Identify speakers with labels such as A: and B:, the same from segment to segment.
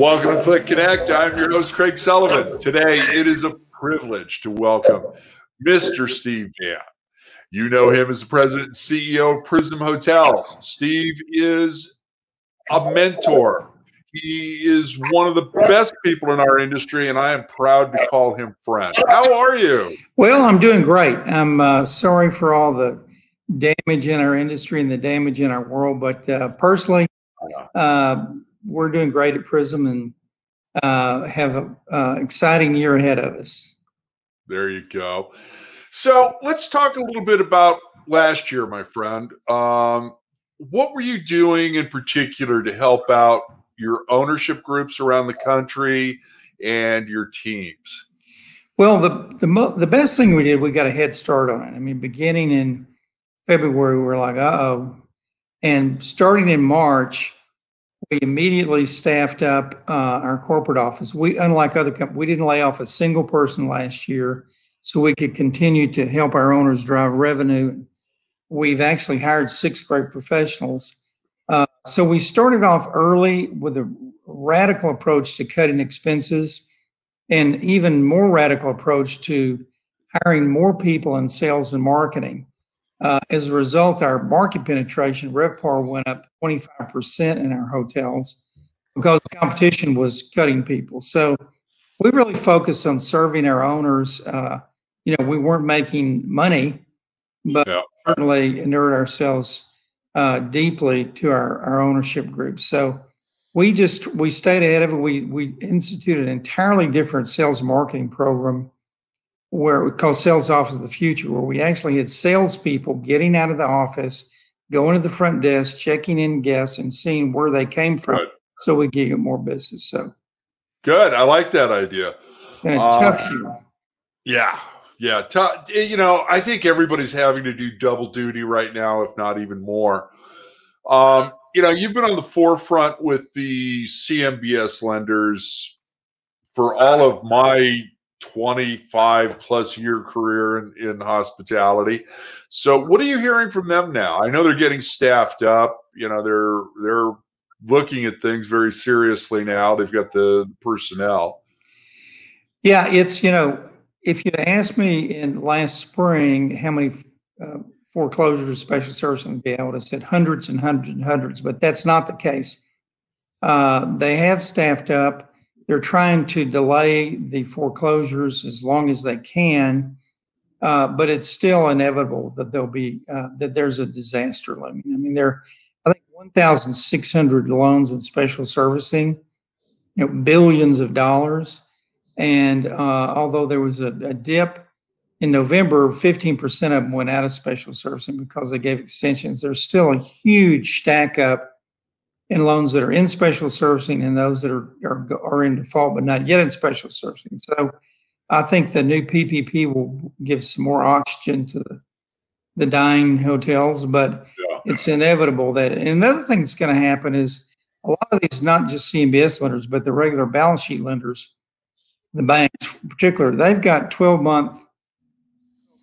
A: Welcome to CLIC Connect. I'm your host, Craig Sullivan. Today, it is a privilege to welcome Mr. Steve Van. You know him as the president and CEO of Prism Hotels. Steve is a mentor. He is one of the best people in our industry, and I am proud to call him friend. How are you?
B: Well, I'm doing great. I'm uh, sorry for all the damage in our industry and the damage in our world, but uh, personally, uh, we're doing great at Prism and uh, have an uh, exciting year ahead of us.
A: There you go. So let's talk a little bit about last year, my friend. Um, what were you doing in particular to help out your ownership groups around the country and your teams?
B: Well, the the mo- the best thing we did, we got a head start on it. I mean, beginning in February, we were like, uh oh, and starting in March, we immediately staffed up uh, our corporate office. We, unlike other companies, we didn't lay off a single person last year, so we could continue to help our owners drive revenue. We've actually hired six great professionals. Uh, so we started off early with a radical approach to cutting expenses, and even more radical approach to hiring more people in sales and marketing. Uh, as a result, our market penetration, RevPAR, went up 25% in our hotels because the competition was cutting people. So we really focused on serving our owners. Uh, you know, we weren't making money, but yeah. certainly inured ourselves uh, deeply to our, our ownership group. So we just we stayed ahead of it. We we instituted an entirely different sales marketing program where we call sales office of the future, where we actually had salespeople getting out of the office, going to the front desk, checking in guests, and seeing where they came from, right. so we get more business. So
A: good, I like that idea.
B: A uh, tough year.
A: Yeah, yeah. T- eh, you know, I think everybody's having to do double duty right now, if not even more. Um, you know, you've been on the forefront with the CMBS lenders for all of my 25 plus year career in, in hospitality. So what are you hearing from them now? I know they're getting staffed up. You know, they're they're looking at things very seriously now. They've got the personnel.
B: Yeah, it's you know, if you'd asked me in last spring how many uh, foreclosures, special servicing would be, would have said hundreds and hundreds and hundreds, but that's not the case. Uh, they have staffed up they're trying to delay the foreclosures as long as they can, uh, but it's still inevitable that there'll be uh, that there's a disaster looming. I mean, there are I think 1,600 loans in special servicing, you know, billions of dollars, and uh, although there was a, a dip in November, 15% of them went out of special servicing because they gave extensions. There's still a huge stack up in loans that are in special servicing and those that are, are, are in default but not yet in special servicing. So I think the new PPP will give some more oxygen to the, the dying hotels, but yeah. it's inevitable that. And another thing that's going to happen is a lot of these, not just CMBS lenders, but the regular balance sheet lenders, the banks in particular, they've got 12 month,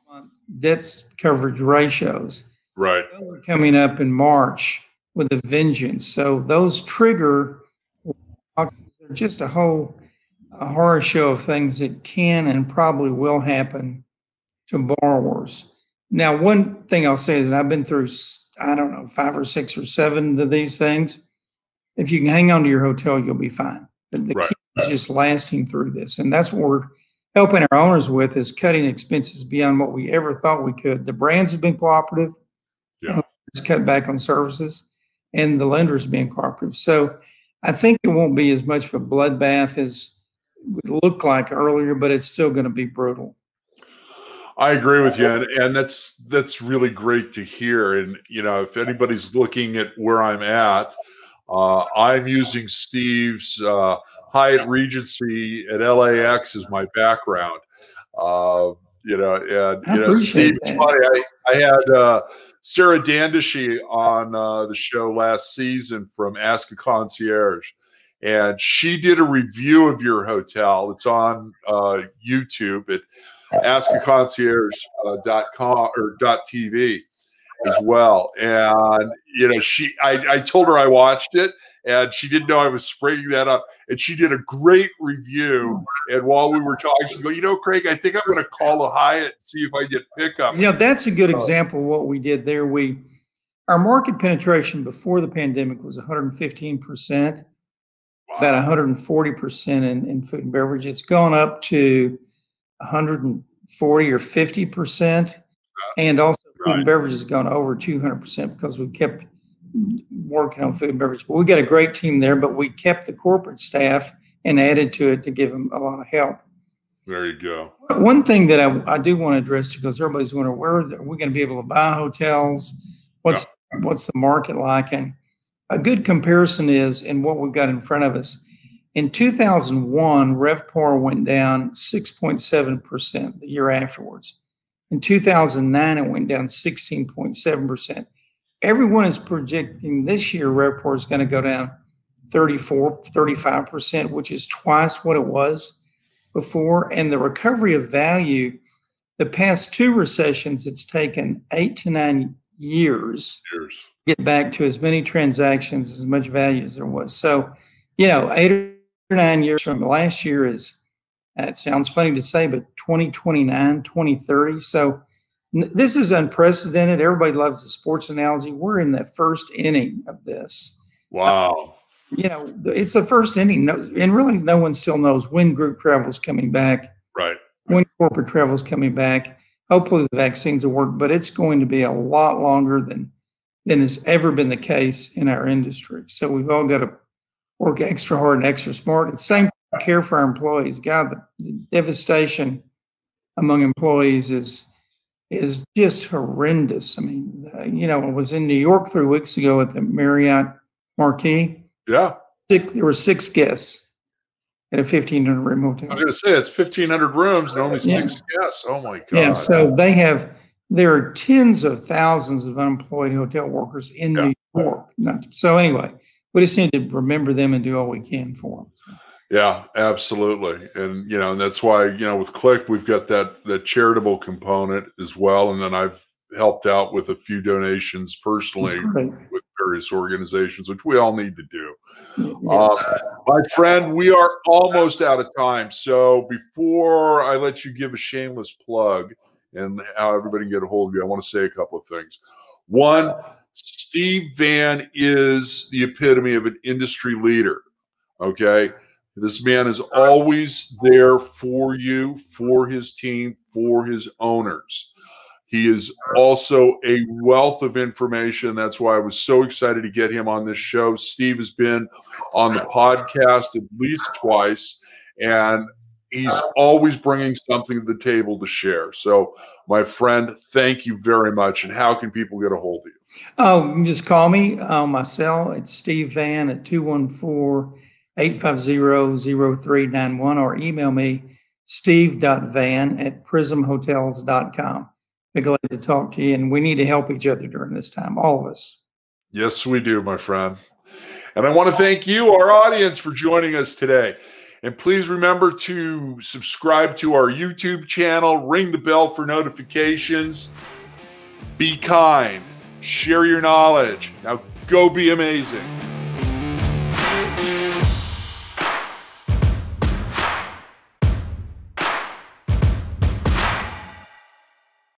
B: month debt coverage ratios.
A: Right.
B: Coming up in March with a vengeance. So those trigger they're just a whole a horror show of things that can and probably will happen to borrowers. Now, one thing I'll say is that I've been through I don't know five or six or seven of these things. If you can hang on to your hotel, you'll be fine. But the right. key is just lasting through this, and that's what we're helping our owners with is cutting expenses beyond what we ever thought we could. The brands have been cooperative.
A: Yeah.
B: It's cut back on services and the lenders being cooperative. So I think it won't be as much of a bloodbath as it would look like earlier, but it's still going to be brutal.
A: I agree with you, and, and that's that's really great to hear. And you know, if anybody's looking at where I'm at, uh, I'm using Steve's uh, Hyatt Regency at LAX as my background. Uh, you know, and you know, Steve, funny. I, I had uh, Sarah Dandashi on uh, the show last season from Ask a Concierge, and she did a review of your hotel. It's on uh, YouTube at askaconcierge.com uh, or .tv. as well. And you know, she I, I told her I watched it and she didn't know I was springing that up. And she did a great review. Hmm. And while we were talking, she go, you know, Craig, I think I'm going to call a Hyatt and see if I get pickup.
B: You know, that's a good example of what we did there. We our market penetration before the pandemic was 115 percent, about 140 percent in, in food and beverage. It's gone up to 140 or 50 percent, and also food and beverage has gone over 200 percent because we kept working on food and beverage. But we got a great team there, but we kept the corporate staff and added to it to give them a lot of help.
A: There you go.
B: One thing that I, I do want to address because everybody's wondering where are we going to be able to buy hotels? What's yeah. what's the market like? And a good comparison is in what we've got in front of us. In 2001, RevPAR went down 6.7% the year afterwards. In 2009, it went down 16.7% everyone is projecting this year RevPAR is going to go down 34, 35%, which is twice what it was before. And the recovery of value, the past two recessions, it's taken eight to nine years, years. get back to as many transactions, as much value as there was. So, you know, eight or nine years from last year is, it sounds funny to say, but 2029, 2030. So this is unprecedented. Everybody loves the sports analogy. We're in the first inning of this.
A: Wow.
B: You know, it's the first inning. No, and really, no one still knows when group travel is coming back.
A: Right.
B: When corporate travel is coming back. Hopefully, the vaccines will work, but it's going to be a lot longer than than has ever been the case in our industry. So we've all got to work extra hard and extra smart. And same care for our employees. God, the, the devastation among employees is is just horrendous. I mean, uh, you know, I was in New York three weeks ago at the Marriott Marquis.
A: Yeah.
B: Six, there were six guests at a 1,500 room hotel.
A: I was going to say, it's 1,500 rooms and only yeah. six guests. Oh, my God.
B: Yeah. So they have, there are tens of thousands of unemployed hotel workers in yeah. New York. Not, So, anyway, we just need to remember them and do all we can for them. So.
A: Yeah, absolutely. And you know, and that's why, you know, with CLIC, we've got that that charitable component as well. And then I've helped out with a few donations personally with various organizations, which we all need to do. Yes. Uh, my friend, we are almost out of time. So before I let you give a shameless plug and how everybody can get a hold of you, I want to say a couple of things. One, Steve Van is the epitome of an industry leader. Okay. This man is always there for you, for his team, for his owners. He is also a wealth of information. That's why I was so excited to get him on this show. Steve has been on the podcast at least twice, and he's always bringing something to the table to share. So, my friend, thank you very much. And how can people get a hold of you?
B: Oh, you just call me on uh, my cell. It's Steve Van at 214- 850-0391 or email me steve.van at prismhotels.com. Be glad to talk to you. And we need to help each other during this time, all of us.
A: Yes, we do, my friend. And I want to thank you, our audience, for joining us today. And please remember to subscribe to our YouTube channel, ring the bell for notifications. Be kind, share your knowledge. Now go be amazing.